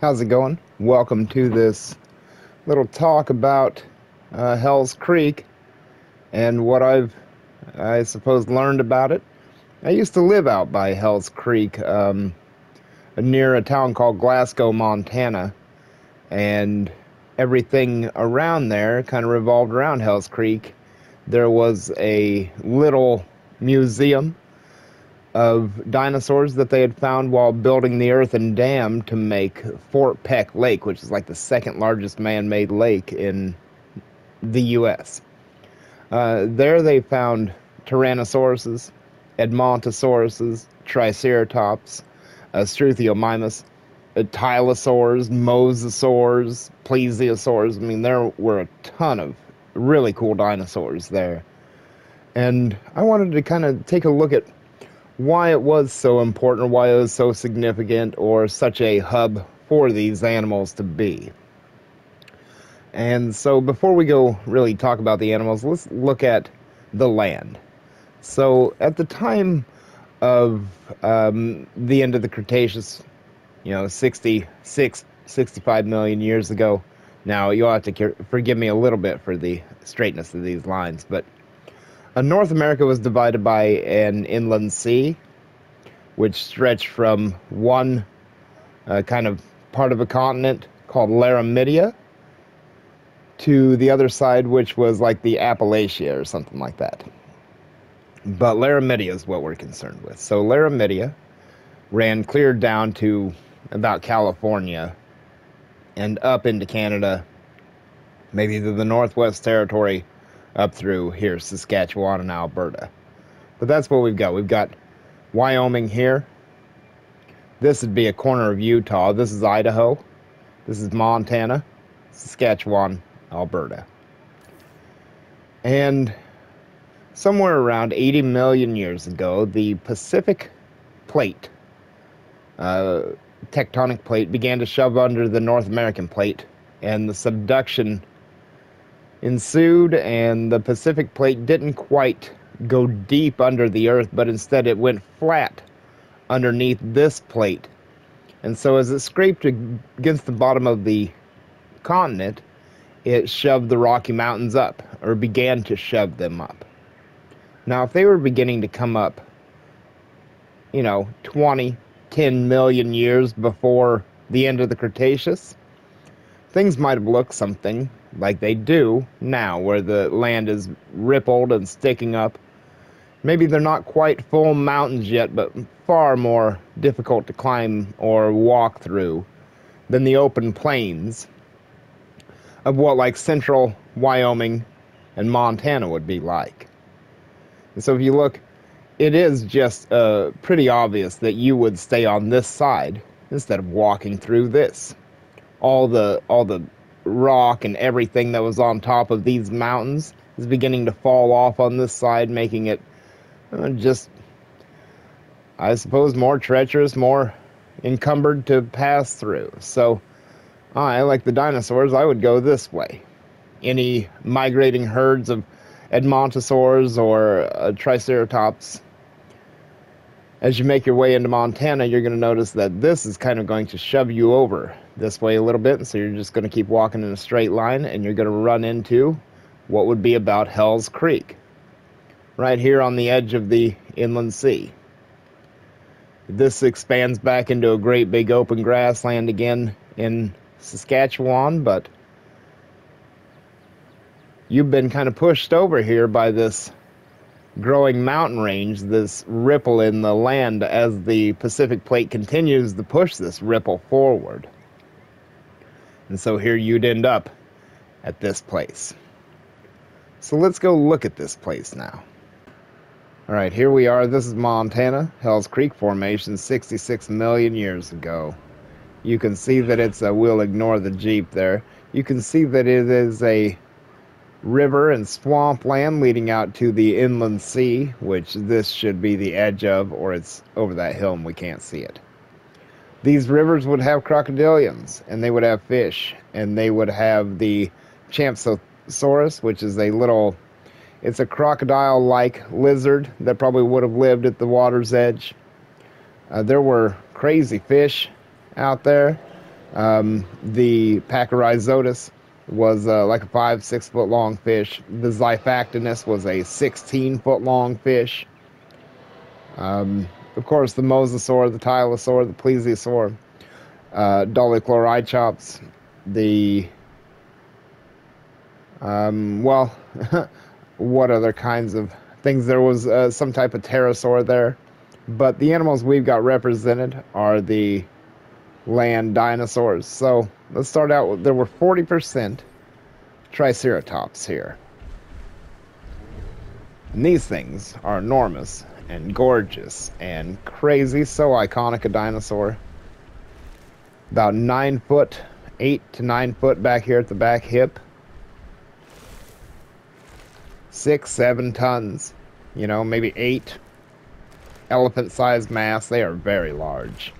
How's it going? Welcome to this little talk about uh, Hell's Creek and what I've, I suppose, learned about it. I used to live out by Hell's Creek um, near a town called Glasgow, Montana, and everything around there kind of revolved around Hell's Creek. There was a little museum of dinosaurs that they had found while building the earthen dam to make Fort Peck Lake, which is like the second largest man made lake in the U.S. Uh, there they found Tyrannosauruses, Edmontosauruses, Triceratops, uh, Struthiomimus, uh, Tylosaurs, Mosasaurs, Plesiosaurs. I mean, there were a ton of really cool dinosaurs there. And I wanted to kind of take a look at why it was so important, or why it was so significant, or such a hub for these animals to be. And so, before we go really talk about the animals, let's look at the land. So, at the time of um, the end of the Cretaceous, you know, 66, 65 million years ago. Now, you'll have to forgive me a little bit for the straightness of these lines, but North America was divided by an inland sea, which stretched from one uh, kind of part of a continent called Laramidia to the other side, which was like the Appalachia or something like that. But Laramidia is what we're concerned with. So Laramidia ran clear down to about California and up into Canada, maybe to the Northwest Territory, up through here, Saskatchewan and Alberta. But that's what we've got. We've got Wyoming here. This would be a corner of Utah. This is Idaho. This is Montana, Saskatchewan, Alberta. And somewhere around 80 million years ago, the Pacific plate, uh, tectonic plate, began to shove under the North American plate, and the subduction ensued, and the Pacific plate didn't quite go deep under the Earth, but instead it went flat underneath this plate. And so, as it scraped against the bottom of the continent, it shoved the Rocky Mountains up, or began to shove them up. Now, if they were beginning to come up, you know, 20, 10 million years before the end of the Cretaceous, things might have looked something like they do now, where the land is rippled and sticking up. Maybe they're not quite full mountains yet, but far more difficult to climb or walk through than the open plains of what like central Wyoming and Montana would be like. And so if you look, it is just uh, pretty obvious that you would stay on this side instead of walking through this. All the all the rock and everything that was on top of these mountains is beginning to fall off on this side, making it uh, just, I suppose, more treacherous, more encumbered to pass through. So, I, like the dinosaurs, I would go this way. Any migrating herds of Edmontosaurs or uh, Triceratops as you make your way into Montana, you're going to notice that this is kind of going to shove you over this way a little bit. So you're just going to keep walking in a straight line and you're going to run into what would be about Hell's Creek, right here on the edge of the inland sea. This expands back into a great big open grassland again in Saskatchewan, but you've been kind of pushed over here by this growing mountain range, this ripple in the land as the Pacific plate continues to push this ripple forward. And so here you'd end up at this place. So let's go look at this place now. All right, here we are. This is Montana, Hell's Creek Formation, 66 million years ago. You can see that it's a, we'll ignore the Jeep there. You can see that it is a river and swamp land leading out to the inland sea, which this should be the edge of, or it's over that hill and we can't see it. These rivers would have crocodilians, and they would have fish, and they would have the Champsosaurus, which is a little, it's a crocodile-like lizard that probably would have lived at the water's edge. Uh, there were crazy fish out there. Um, the Pachyrhizodus was uh, like a five, six foot long fish. The Xiphactinus was a 16 foot long fish. Um, of course, the Mosasaur, the Tylosaur, the Plesiosaur, uh, Dolichorhynchops, the um, well, what other kinds of things? There was uh, some type of pterosaur there, but the animals we've got represented are the land dinosaurs. So let's start out with there were 40% Triceratops here. And these things are enormous and gorgeous and crazy, so iconic a dinosaur. About nine foot, eight to nine foot back here at the back hip. Six, seven tons, you know, maybe eight elephant sized mass. They are very large.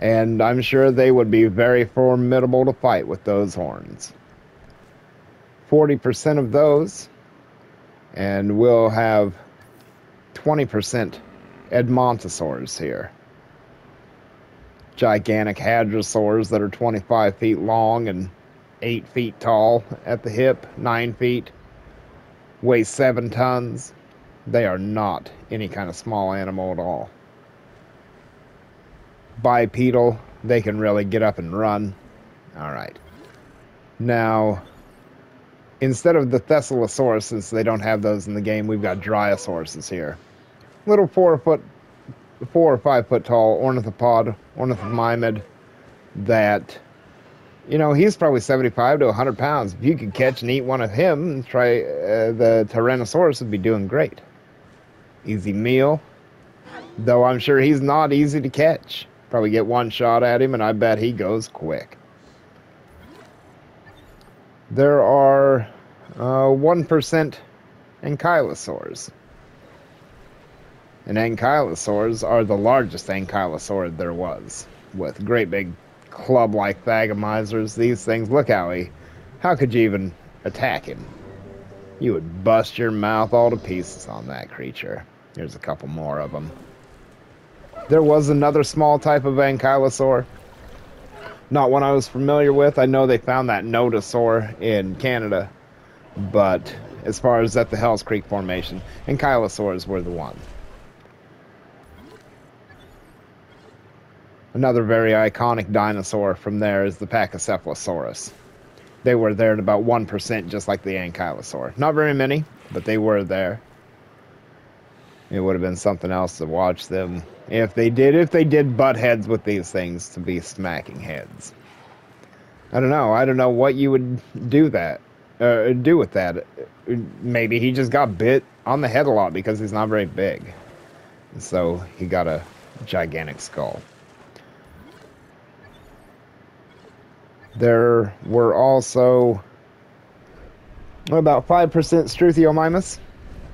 And I'm sure they would be very formidable to fight with those horns. 40% of those, and we'll have 20% Edmontosaurs here. Gigantic hadrosaurs that are 25 feet long and 8 feet tall at the hip, 9 feet, weigh 7 tons. They are not any kind of small animal at all. Bipedal, they can really get up and run. All right. Now, instead of the Thescelosaurus, since they don't have those in the game, we've got Dryosauruses here. Little four foot, four or five foot tall ornithopod, ornithomimid, that, you know, he's probably 75 to 100 pounds. If you could catch and eat one of him, try uh, the Tyrannosaurus would be doing great. Easy meal, though I'm sure he's not easy to catch. Probably get one shot at him, and I bet he goes quick. There are uh, 1% ankylosaurs. And ankylosaurs are the largest ankylosaur there was, with great big club-like thagomizers. These things, look how he, how could you even attack him? You would bust your mouth all to pieces on that creature. Here's a couple more of them. There was another small type of ankylosaur not one I was familiar with. I know they found that Nodosaur in Canada, but as far as at the Hells Creek Formation, ankylosaurs were the one. Another very iconic dinosaur from there is the Pachycephalosaurus. They were there at about 1%, just like the ankylosaur. Not very many, but they were there. It would have been something else to watch them if they did, if they did butt heads with these things to be smacking heads. I don't know. I don't know what you would do that, uh, do with that. Maybe he just got bit on the head a lot because he's not very big. So he got a gigantic skull. There were also about 5% Struthiomimus,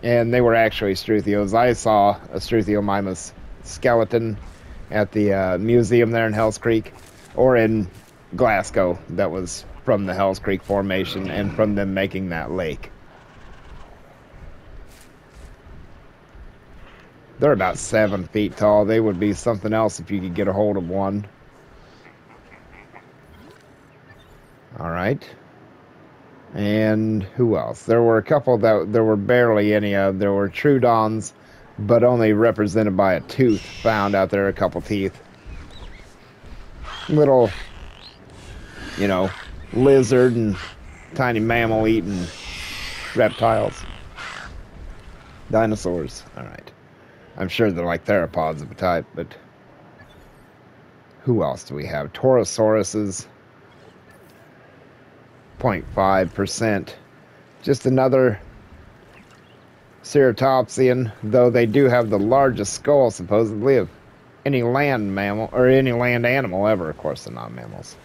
and they were actually Struthios. I saw a Struthiomimus skeleton at the uh, museum there in Hells Creek, or in Glasgow, that was from the Hells Creek Formation and from them making that lake. They're about seven feet tall. They would be something else if you could get a hold of one. All right. And who else? There were a couple that there were barely any of. There were Troodons but only represented by a tooth found out there, a couple teeth. Little, you know, lizard and tiny mammal eating reptiles. Dinosaurs. All right. I'm sure they're like theropods of a type, but who else do we have? Torosauruses. 0.5%. Just another ceratopsian, though they do have the largest skull, supposedly, of any land mammal, or any land animal ever. Of course, they're not mammals.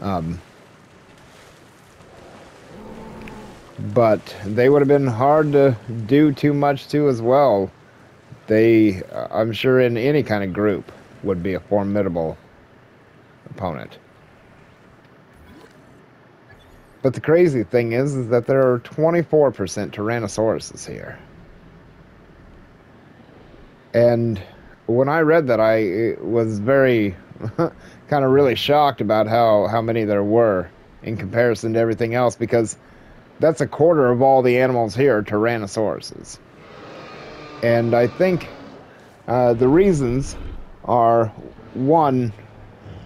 Um, but they would have been hard to do too much to as well. They, uh, I'm sure, in any kind of group, would be a formidable opponent. But the crazy thing is, is that there are 24% Tyrannosauruses here. And when I read that, I was very kind of really shocked about how, how many there were in comparison to everything else because that's a quarter of all the animals here are Tyrannosauruses. And I think uh, the reasons are one,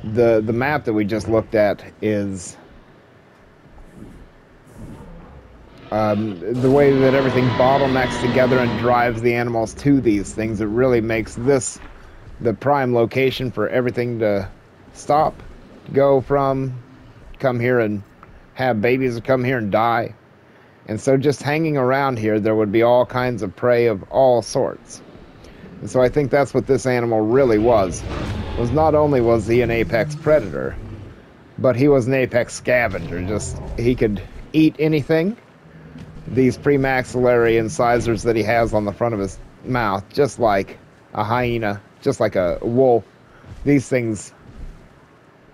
the the map that we just looked at is um, the way that everything bottlenecks together and drives the animals to these things. It really makes this the prime location for everything to stop, go from, come here and have babies, come here and die. And so just hanging around here, there would be all kinds of prey of all sorts. And so I think that's what this animal really was. Was not only was he an apex predator, but he was an apex scavenger. Just he could eat anything. These premaxillary incisors that he has on the front of his mouth, just like a hyena, just like a wolf. These things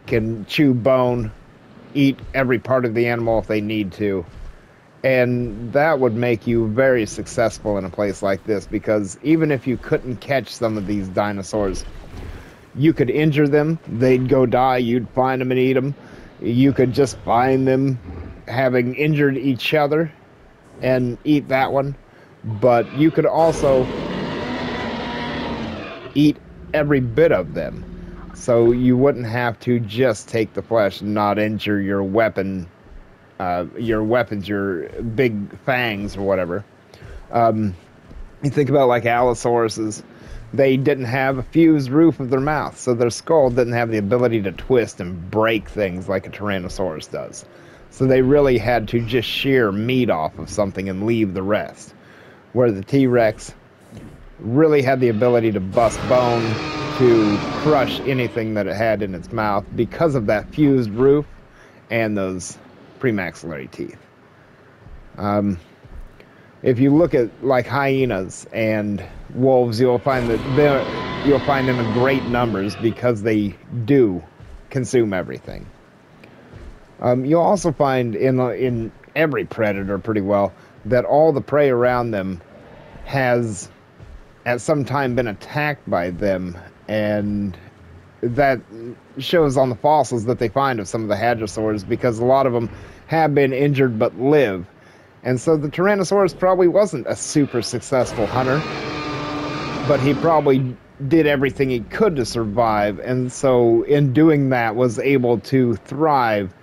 can chew bone, eat every part of the animal if they need to and that would make you very successful in a place like this because even if you couldn't catch some of these dinosaurs, you could injure them, they'd go die, you'd find them and eat them. You could just find them having injured each other and eat that one. But you could also eat every bit of them. So you wouldn't have to just take the flesh and not injure your weapon uh, your weapons, your big fangs or whatever. Um, you think about like Allosauruses, they didn't have a fused roof of their mouth, so their skull didn't have the ability to twist and break things like a Tyrannosaurus does. So they really had to just shear meat off of something and leave the rest. Where the T Rex really had the ability to bust bone, to crush anything that it had in its mouth because of that fused roof and those premaxillary teeth. Um, if you look at like hyenas and wolves, you'll find that you'll find them in great numbers because they do consume everything. Um, you'll also find in in every predator pretty well that all the prey around them has at some time been attacked by them and that shows on the fossils that they find of some of the hadrosaurs because a lot of them have been injured but live. And so the Tyrannosaurus probably wasn't a super successful hunter, but he probably did everything he could to survive, and so in doing that was able to thrive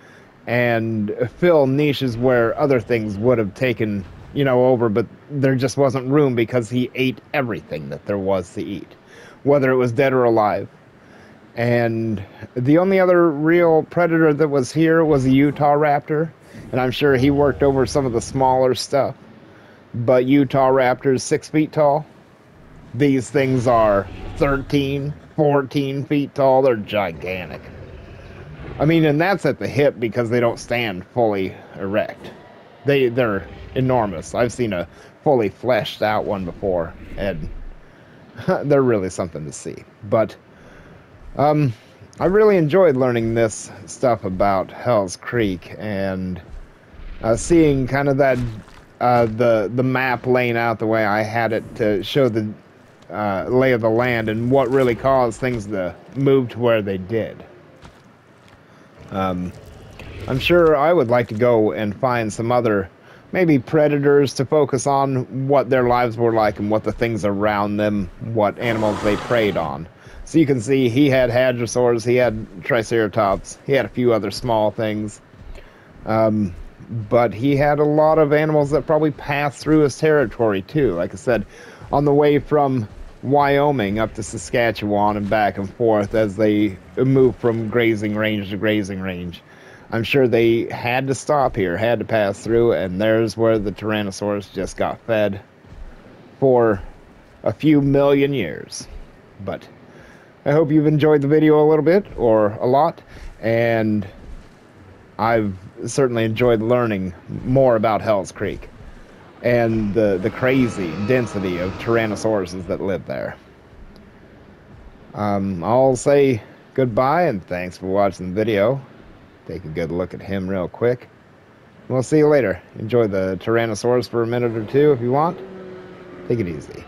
and fill niches where other things would have taken, you know, over, but there just wasn't room because he ate everything that there was to eat, whether it was dead or alive. And the only other real predator that was here was a Utah raptor, And I'm sure he worked over some of the smaller stuff. But Utah raptors, six feet tall. These things are 13, 14 feet tall. They're gigantic. I mean, and that's at the hip because they don't stand fully erect. They they're enormous. I've seen a fully fleshed out one before, and they're really something to see. But um, I really enjoyed learning this stuff about Hell's Creek and uh, seeing kind of that uh, the the map laying out the way I had it to show the uh, lay of the land and what really caused things to move to where they did. Um, I'm sure I would like to go and find some other maybe predators to focus on what their lives were like and what the things around them, what animals they preyed on. So you can see he had hadrosaurs, he had triceratops, he had a few other small things. Um, but he had a lot of animals that probably passed through his territory too. Like I said, on the way from Wyoming up to Saskatchewan and back and forth as they move from grazing range to grazing range. I'm sure they had to stop here, had to pass through, and there's where the Tyrannosaurus just got fed for a few million years. But I hope you've enjoyed the video a little bit or a lot, and I've certainly enjoyed learning more about Hell's Creek and the, the crazy density of Tyrannosauruses that live there. Um, I'll say goodbye and thanks for watching the video. Take a good look at him real quick. We'll see you later. Enjoy the Tyrannosaurus for a minute or two if you want. Take it easy.